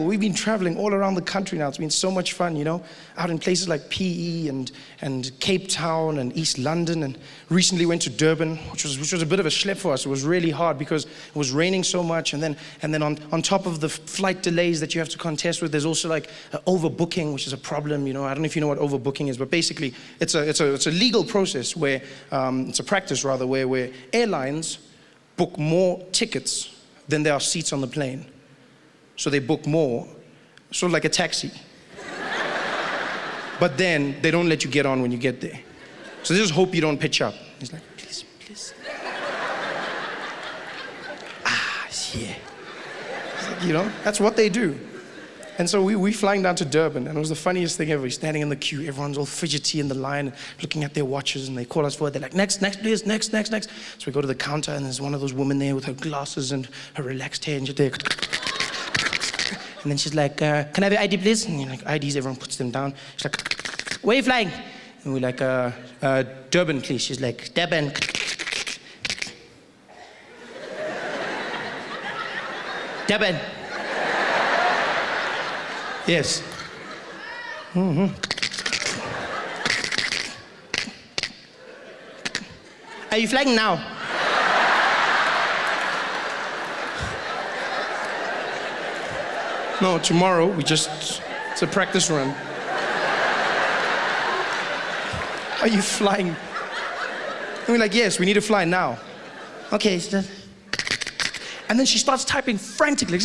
We've been traveling all around the country now. It's been so much fun, you know, out in places like PE and, and Cape Town and East London. And recently went to Durban, which was, which was a bit of a schlep for us. It was really hard because it was raining so much. And then, and then on, on top of the flight delays that you have to contest with, there's also like overbooking, which is a problem. You know, I don't know if you know what overbooking is, but basically it's a, it's a, it's a legal process where, um, it's a practice rather, where, where airlines book more tickets than there are seats on the plane. So they book more, sort of like a taxi. but then they don't let you get on when you get there. So they just hope you don't pitch up. He's like, please, please. ah, yeah. Like, you know, that's what they do. And so we, we flying down to Durban, and it was the funniest thing ever. We're standing in the queue, everyone's all fidgety in the line, looking at their watches, and they call us forward. They're like, next, next, please, next, next, next. So we go to the counter, and there's one of those women there with her glasses and her relaxed hair, and she's there. And then she's like, uh, can I have your ID, please? And you're like, IDs, everyone puts them down. She's like, where are you flying? And we're like, uh, uh, Durban, please. She's like, Durban. Durban. Yes. Mm-hmm. Are you flying now? No, tomorrow we just, it's a practice run. Are you flying? And we're like, yes, we need to fly now. Okay. And then she starts typing frantically.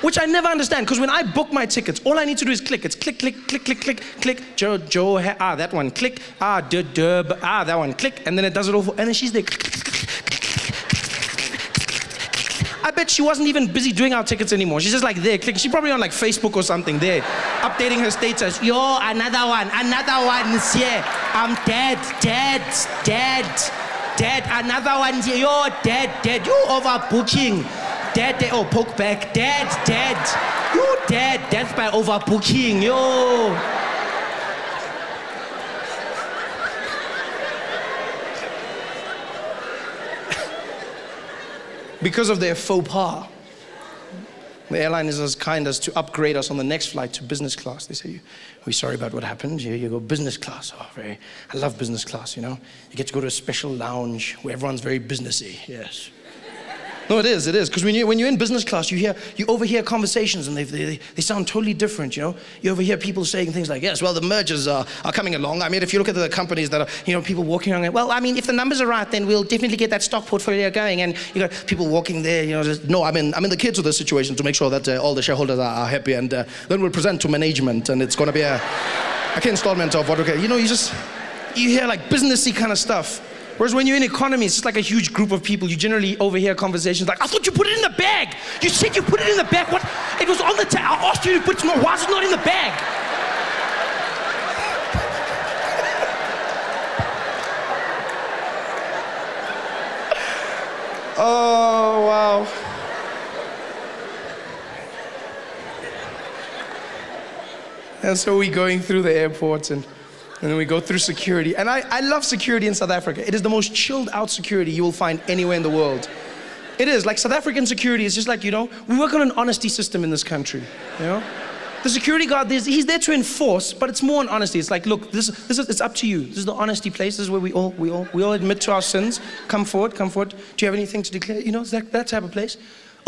Which I never understand, because when I book my tickets, all I need to do is click. It's click, click, click, click, click, click. Joe, Joe, ah, that one, click. Ah, durb, ah, that one, click. And then it does it all. For, and then she's there. Bet she wasn't even busy doing our tickets anymore. She's just like there, clicking. She's probably on like Facebook or something there, updating her status. Yo, another one, another one's here. I'm dead, dead, dead, dead. Another one's here. Yo, dead, dead. You overbooking. Dead, dead. Oh, poke back. Dead, dead. You dead. Death by overbooking. Yo. Because of their faux pas. The airline is as kind as to upgrade us on the next flight to business class. They say, We're sorry about what happened. Here you go, business class. Oh, very, I love business class, you know. You get to go to a special lounge where everyone's very businessy. Yes. No, it is, it is. Because when, you, when you're in business class, you hear, you overhear conversations and they, they, they sound totally different, you know? You overhear people saying things like, yes, well, the mergers are, are coming along. I mean, if you look at the companies that are, you know, people walking around, well, I mean, if the numbers are right, then we'll definitely get that stock portfolio going. And you got people walking there, you know, just, no, I mean, I'm in the kids of the situation to make sure that uh, all the shareholders are, are happy. And uh, then we'll present to management and it's going to be a, a key installment of what, okay, you know, you just, you hear like businessy kind of stuff. Whereas when you're in economy, it's just like a huge group of people. You generally overhear conversations like, I thought you put it in the bag. You said you put it in the bag. What? It was on the table. I asked you to put it. Why is it not in the bag? oh, wow. And so we're going through the airport and and then we go through security. And I, I love security in South Africa. It is the most chilled out security you will find anywhere in the world. It is. Like South African security is just like, you know, we work on an honesty system in this country, you know? The security guard, he's there to enforce, but it's more on honesty. It's like, look, this, this is, it's up to you. This is the honesty place. This is where we all, we all, we all admit to our sins. Come forward, come forward. Do you have anything to declare? You know, that, that type of place.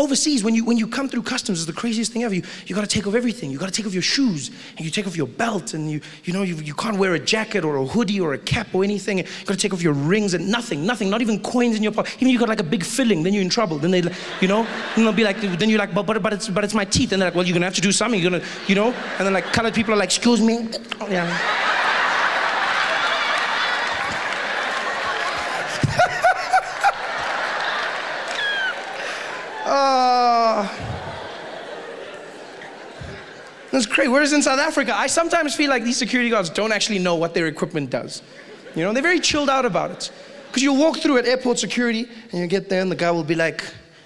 Overseas, when you, when you come through customs, it's the craziest thing ever. You, you got to take off everything. You got to take off your shoes, and you take off your belt, and you, you know, you, you can't wear a jacket or a hoodie or a cap or anything. You got to take off your rings and nothing, nothing, not even coins in your pocket. Even you got like a big filling, then you're in trouble. Then they, you know, and they'll be like, then you're like, but, but, but, it's, but it's my teeth. And they're like, well, you're to have to do something. You're to, you know, and then like colored people are like, excuse me. Oh, yeah. That's crazy. Whereas in South Africa, I sometimes feel like these security guards don't actually know what their equipment does. You know, they're very chilled out about it. Because you walk through at airport security and you get there and the guy will be like,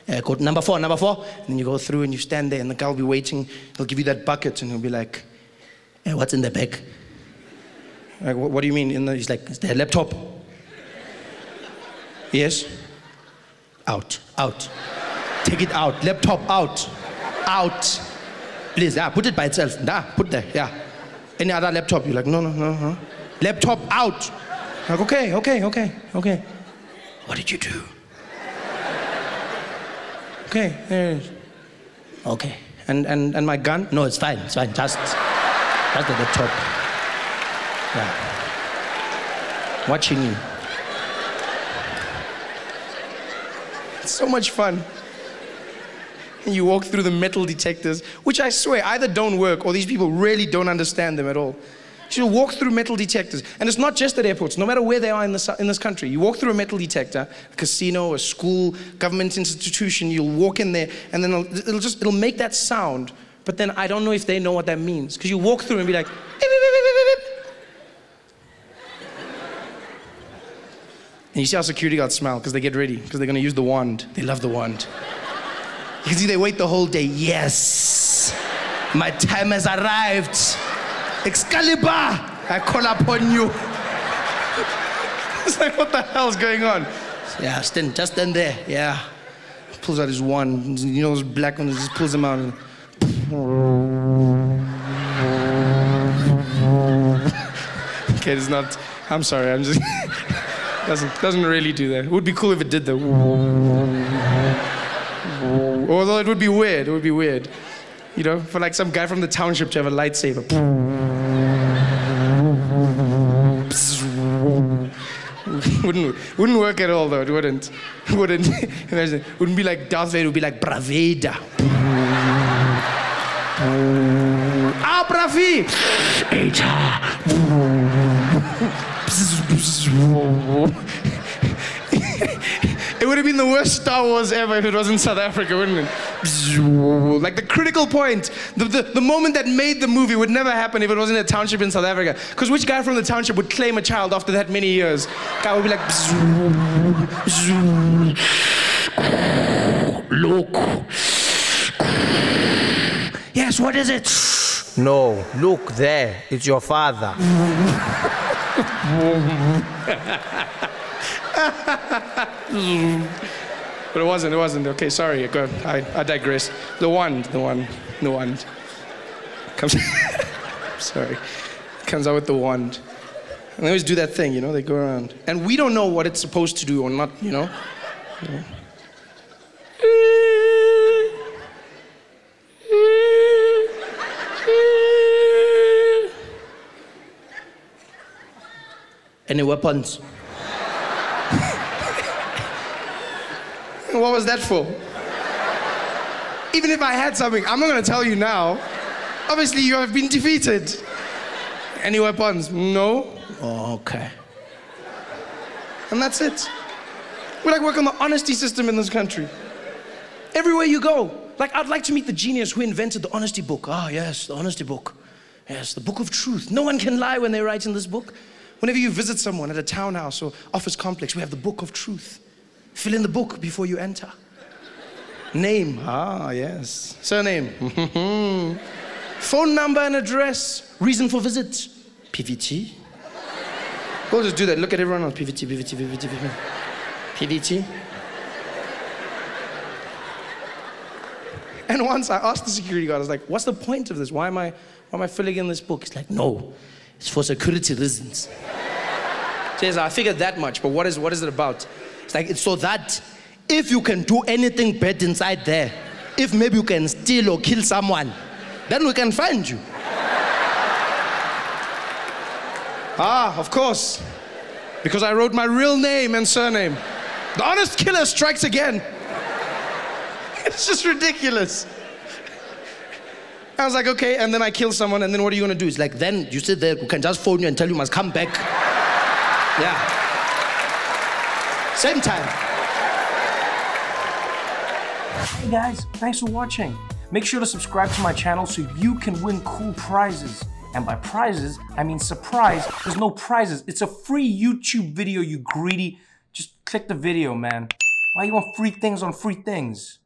eh, code number four, number four. And then you go through and you stand there and the guy will be waiting. He'll give you that bucket and he'll be like, what's in the bag? Like, what, what do you mean? The, he's like, is there a laptop? yes. Out, out. Take it out. Laptop out. out. Please, yeah, put it by itself. Nah, put there, yeah. Any other laptop? You're like, no, no, no, no. Laptop out. Like, okay, okay, okay, okay. What did you do? Okay, there it is. Okay. And, and, and my gun? No, it's fine, it's fine. Just, just at the laptop. Yeah. Watching you. It's so much fun. And you walk through the metal detectors, which I swear either don't work or these people really don't understand them at all. You walk through metal detectors, and it's not just at airports, no matter where they are in this, in this country. You walk through a metal detector, a casino, a school, government institution, you'll walk in there, and then it'll, it'll just it'll make that sound, but then I don't know if they know what that means. Because you walk through and be like, And you see how security guards smile because they get ready, because they're going to use the wand. They love the wand. You can see they wait the whole day. Yes, my time has arrived. Excalibur, I call upon you. it's like, what the hell's going on? Yeah, stand, just stand there. Yeah. Pulls out his wand. You know those black ones, just pulls them out. And... okay, it's not. I'm sorry, I'm just. doesn't, doesn't really do that. It would be cool if it did though. Although it would be weird, it would be weird. You know, for like some guy from the township to have a lightsaber. wouldn't, wouldn't work at all though, it wouldn't. Wouldn't. It wouldn't be like Darth Vader, it would be like Braveda. Ah, Bravi! It would have been the worst Star Wars ever if it was in South Africa, wouldn't it? Like the critical point, the, the, the moment that made the movie would never happen if it was in a township in South Africa. Because which guy from the township would claim a child after that many years? Guy would be like, look. Yes, what is it? No, look there. It's your father. but it wasn't, it wasn't. Okay, sorry, go, I, I digress. The wand, the wand, the wand. Comes, sorry, comes out with the wand. And they always do that thing, you know, they go around. And we don't know what it's supposed to do or not, you know. You know. Any weapons? what was that for? Even if I had something, I'm not gonna tell you now. Obviously, you have been defeated. Any weapons? No? Oh, okay. And that's it. We like work on the honesty system in this country. Everywhere you go. Like, I'd like to meet the genius who invented the honesty book. Ah, yes, the honesty book. Yes, the book of truth. No one can lie when they write in this book. Whenever you visit someone at a townhouse or office complex, we have the book of truth. Fill in the book before you enter. Name, ah, yes. Surname, phone number and address. Reason for visit, PVT. Go just do that. Look at everyone else. PVT, PVT, PVT, PVT. PVT. And once I asked the security guard, I was like, what's the point of this? Why am I, why am I filling in this book? He's like, no, it's for security reasons. Says, I figured that much, but what is, what is it about? It's like, it's so that if you can do anything bad inside there, if maybe you can steal or kill someone, then we can find you. ah, of course. Because I wrote my real name and surname. The honest killer strikes again. it's just ridiculous. I was like, okay, and then I kill someone, and then what are you gonna do? It's like, then you sit there, we can just phone you and tell you must come back. Yeah. Same time. Hey guys, thanks for watching. Make sure to subscribe to my channel so you can win cool prizes. And by prizes, I mean surprise. There's no prizes. It's a free YouTube video, you greedy. Just click the video, man. Why you want free things on free things?